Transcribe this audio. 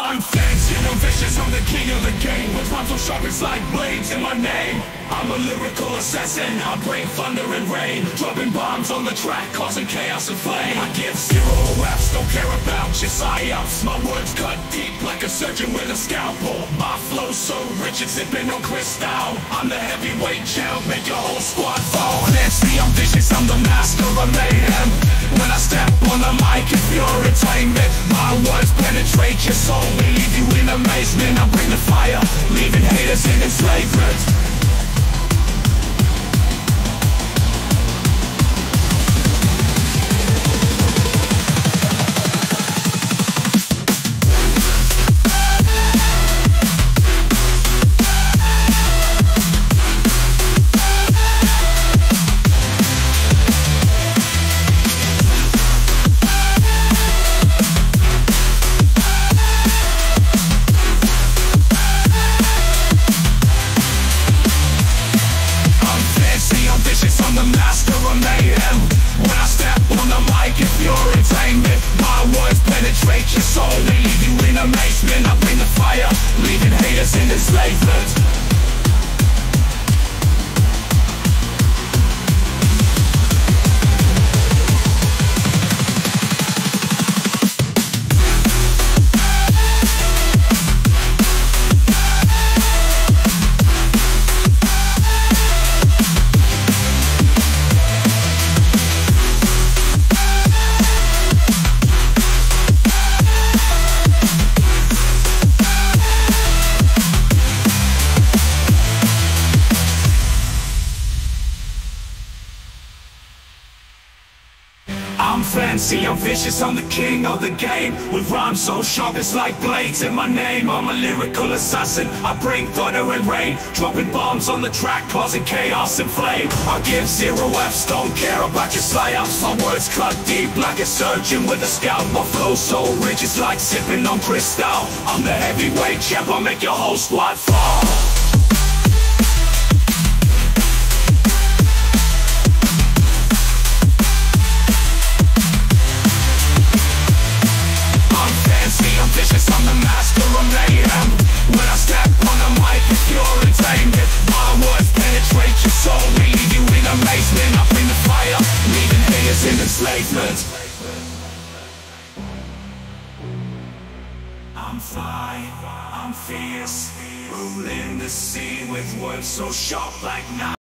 I'm fancy, I'm vicious, I'm the king of the game. With rhymes so sharp it's like blades in my name. I'm a lyrical assassin, I bring thunder and rain. Dropping bombs on the track, causing chaos and flame. I give zero F's, don't care about your psyops. My words cut deep like a surgeon with a scalpel. My flow's so rich it's sipping on crystal. I'm the heavyweight champ, make your whole squad I'm vicious, I'm the master of mayhem. When I step on the mic, it's pure entertainment My words penetrate your soul. We leave you in amazement I bring the fire I'm the master of mayhem. When I step on the mic, if you're entertainment My words penetrate your soul. They leave you in amazement I bring the fire Leaving haters in enslavement. I'm fancy, I'm vicious, I'm the king of the game. With rhymes so sharp it's like blades in my name. I'm a lyrical assassin, I bring thunder and rain. Dropping bombs on the track, causing chaos and flame. I give zero F's, don't care about your psyops. My words cut deep like a surgeon with a scalp. My flow so rich it's like sipping on crystal. I'm the heavyweight champ, I make your whole squad fall I'm fine, I'm fierce Ruling the sea with words so sharp like knives